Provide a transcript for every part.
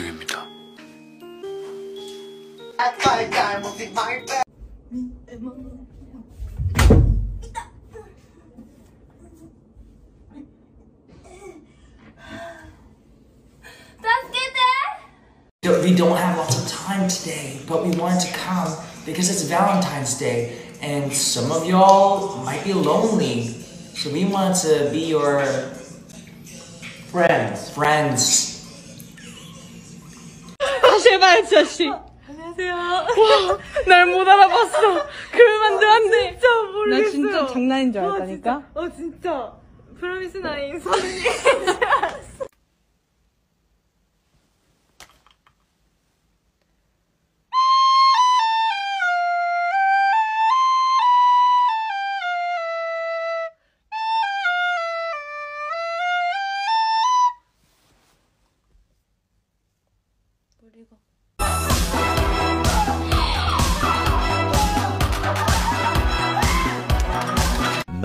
중입니다. We don't have lots of time today, but we wanted to come because it's Valentine's Day and some of y'all might be lonely. So we want to be your friends. Friends. 씨. 안녕하세요. 와, 날 못 알아봤어. 그만도 안 돼. 진짜 모르겠어요. 나 진짜 장난인 줄 알았다니까. 어, 진짜. 프로미스 나인 선생님.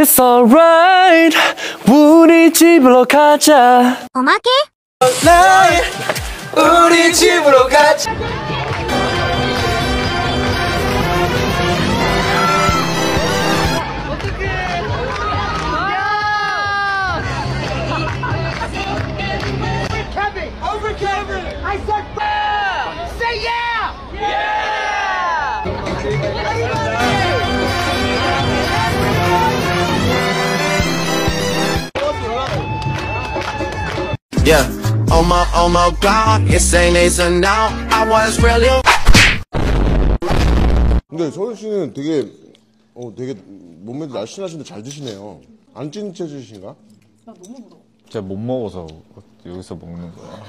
It's alright 우리 집으로 가자 오마케? 우리 집으로 가자 Yeah. Oh my, oh my God, it's ain't easy now. I was really. 근데 서울 씨는 되게 어 되게 몸매도 날씬하신데 잘 드시네요. 안찐 체질이신가? 제가 못 먹어서 여기서 먹는 거야.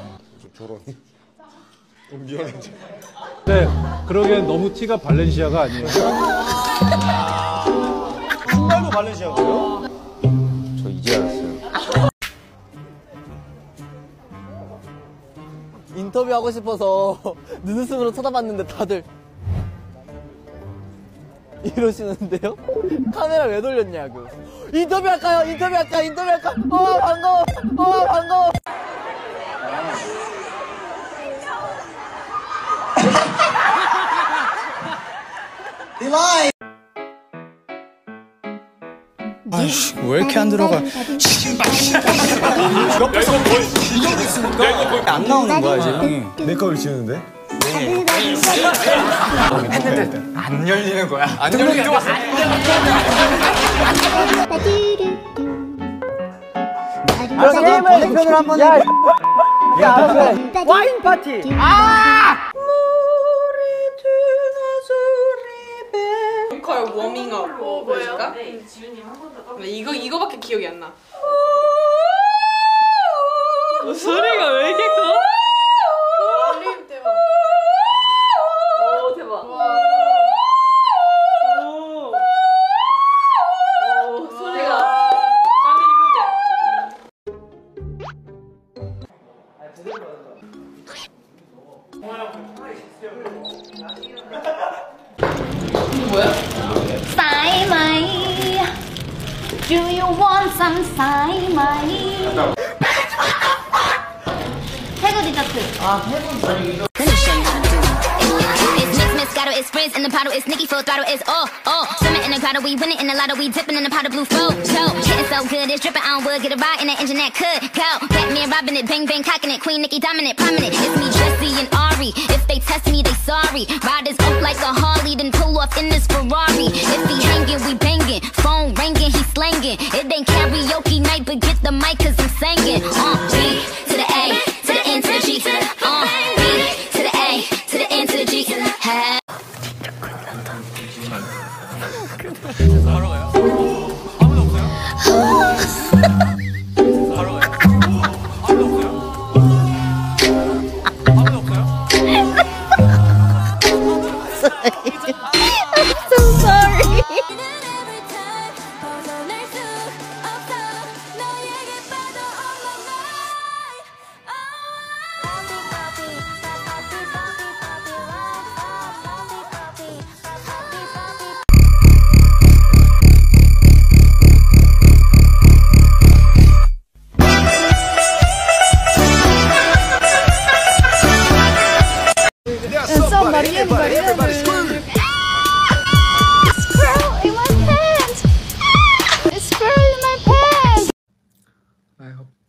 저런. 어, 미안해. 네, 그러기엔 너무 티가 발렌시아가 아니에요. 신발도 발렌시아고요? 인터뷰 하고 싶어서 눈웃음으로 쳐다봤는데 다들 이러시는데요? 카메라 왜 돌렸냐고. 인터뷰 할까요? 인터뷰 할까요? 인터뷰 할까? 어, 반가워. 어, 반가워. 아이씨 왜 이렇게 안 들어가 안 나오는 거야 지금 메이크업을 지우는데? 안 열리는 거야 안 열리는 거야 알았어, 그럼 반대편으로 한번 해. 와인 파티. 아! 워밍업 보여줄까? 근데 이거 이거밖에 기억이 안 나. 소리가 왜 이렇게 커? It's Nicky throttle, it's all, all. In the we in the we in the blue flow. So good, it's dripping on wood, get a ride in the engine that could go. It, bang bang it, Queen dominant, prominent. It's me, Ari. If they test me, they sorry. Up like a Harley, then pull off in this Ferrari. If he we. Phone he. It ain't karaoke night, but get the mic, cause I'm singing. Uh, to the G. Uh, B to the A, to the N to the G. Hey. I'm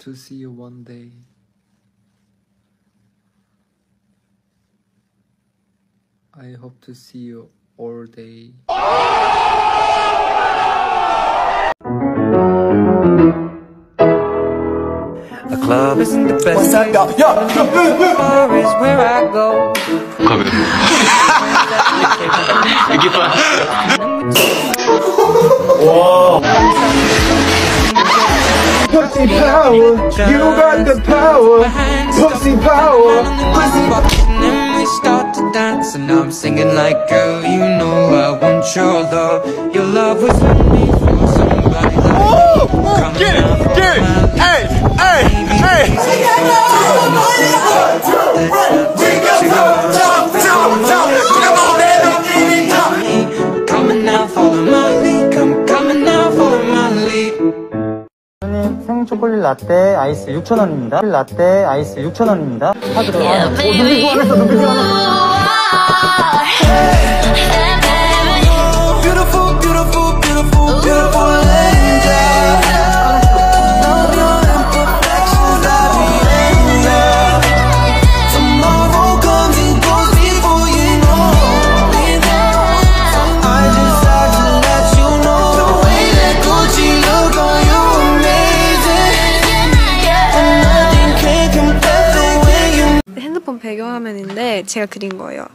to see you one day. I hope to see you all day. The club isn't the best. What's up, y'all? Yo, yo, bar is where I go. 이 power, you got the power. Pussy power. Pussy. And we start to dance, and I'm singing like, girl, you know I want your love. Your love was me for somebody like me. Get it, get it. Hey, hey, hey. 생초콜릿 라떼 아이스 6,000원입니다. 라떼 아이스 6,000원입니다. 하드로. 오, 눈빛 좋아했어, 눈빛 좋아했어. 제가 그린 거예요.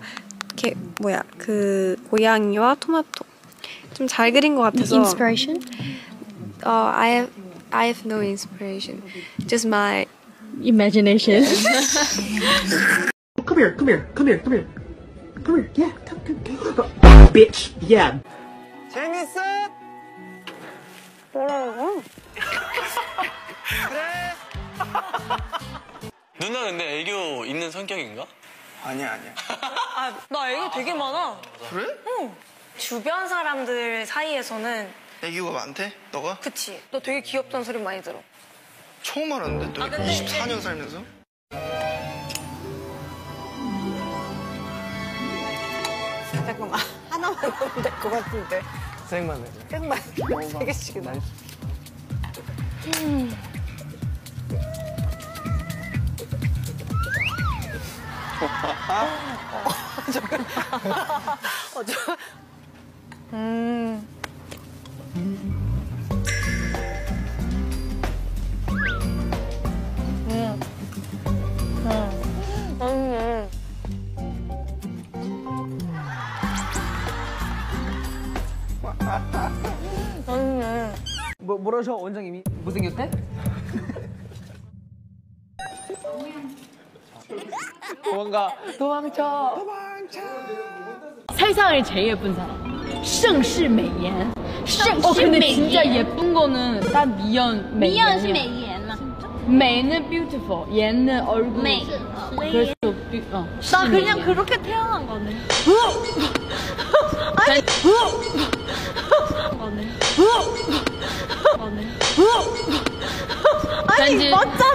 이렇게 뭐야 그 고양이와 토마토 좀 잘 그린 것 같아서. Inspiration? Uh, I have I have no inspiration, just my Imagination. Come here, come here, come here, come here. Come here, yeah, come, come, come, come. Bitch, yeah. 재밌어? 누나 근데 애교 있는 성격인가? 아니야, 아니야. 아, 나 애교 되게 많아. 그래? 응. 주변 사람들 사이에서는 애교가 많대? 너가? 그치. 너 되게 귀엽다는 소리 많이 들어. 처음 알았는데? 너 아, 근데- 24년 살면서? 잠깐만 하나만 넣으면 될 것 같은데. 생만 해. 생만 세 개씩이나. 어, 저, 음. 음. 음. 음. 음. 뭐, 뭐라셔? 원장님이 못생겼대? 도망가. 도망쳐. 세상에 제일 예쁜 사람. 盛世美颜. 어 근데 진짜 예쁜 거는 딱 미연美颜. 미연是美颜嘛？ 美는 beautiful, 얘는 얼굴. 美。 그래서 뷰- 어. 나 그냥 그렇게 태어난 거네. 아니. 아니 맞잖아.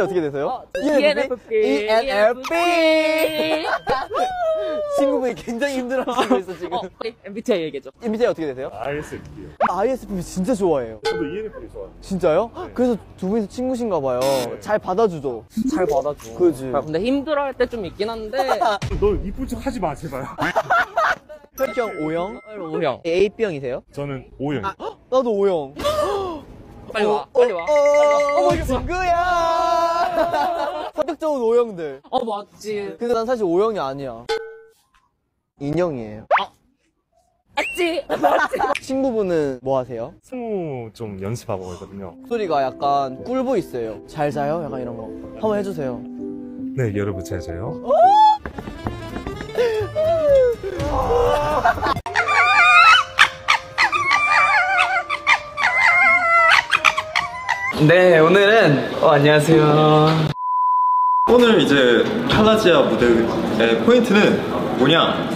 MBTI 어떻게 되세요? ENFP. ENFP. 친구분이 굉장히 힘들어하고 있어 지금. MBTI 얘기해줘. MBTI 어떻게 되세요? ISFP요. ISFP 진짜 좋아해요. 저도 ENFP 좋아해요. 진짜요? 그래서 두 분이서 친구신가 봐요. 잘 받아주죠. 잘 받아줘. 그지. 아, 근데 힘들어할 때 좀 있긴 한데. 너 이쁜 척 하지 마, 제발. 혈형 O형? O형. AB형이세요? 저는 O형. 나도 O형. 빨리 와, 빨리 와. 어머 친구야. 성격적인 O형들. 어 맞지. 근데 난 사실 O형이 아니야. 인형이에요. 맞지. 친구분은 뭐 하세요? 승우 좀 연습하고 있거든요. 목소리가 약간 꿀보 있어요. 잘 자요? 약간 이런 거. 한번 해주세요. 네, 여러분 잘 자요. 네, 오늘은 어, 안녕하세요. 오늘 이제 칼라지아 무대의 포인트는 뭐냐?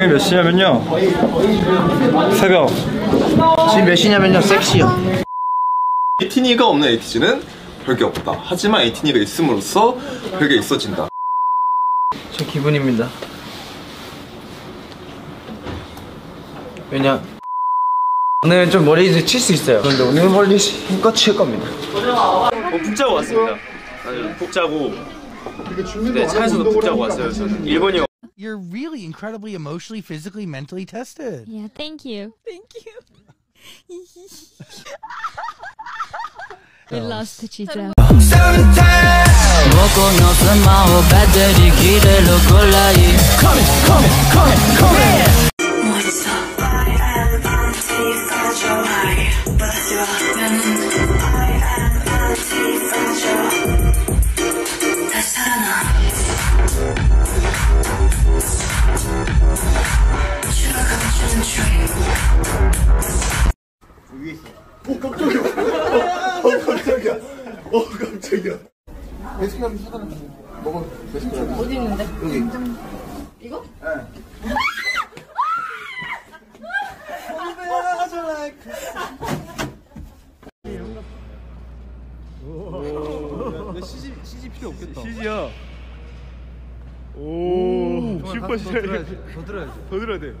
몇 시냐면요. 새벽. 지금 몇 시냐면요, 섹시요. 에이티니가 없는 에이티즈는 별게 없다. 하지만 에이티니가 있음으로써 별게 있어진다. 저 기분입니다. 왜냐? 오늘은 좀 머리 칠 수 있어요. 그런데 오늘 머리 힘껏 칠 겁니다. 어, 푹 자고 왔습니다. 아주 푹 자고. 네, 차에서도 푹 자고 왔어요. 저는 일본이 You're really incredibly emotionally, physically, mentally tested. Yeah, thank you. Thank you. We lost 진짜. 먹고 너서 마오 배들이 기 오, 슈퍼 시더 들어야지. 더 들어야지. 더 들어야 돼.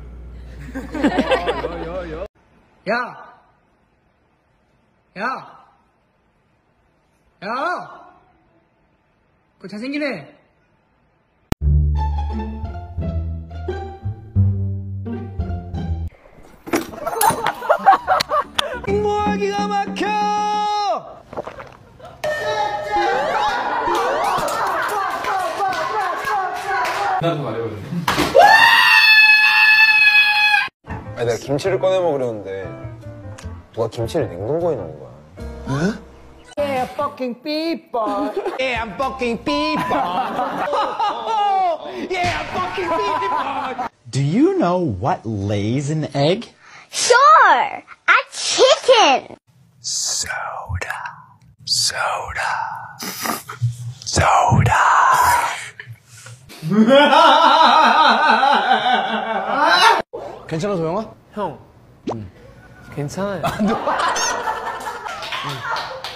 야, 야, 야. 야! 야! 야! 그 잘생기네. 뭐야 기가 막혀 아니 내가 김치를 꺼내 먹으려는데 누가 김치를 냉동고에 넣은 거야 Yeah, fucking people. Yeah, I'm fucking people. yeah, I'm fucking people. Do you know what lays an egg? Sure, a chicken. Soda. Soda. Soda. 괜찮아, 도영아? 형. 괜찮아요.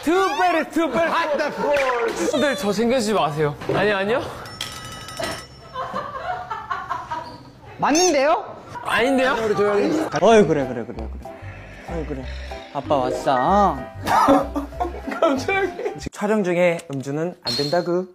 Too bad, too bad. Hide the floor. 친구들 저 챙겨주지 마세요. 아니, 아니요. 맞는데요? 아닌데요? 우리 조용히. 어이, 그래, 그래, 그래, 그래. 어이, 그래. 아빠 왔어. 깜짝이야. 촬영 중에 음주는 안 된다구.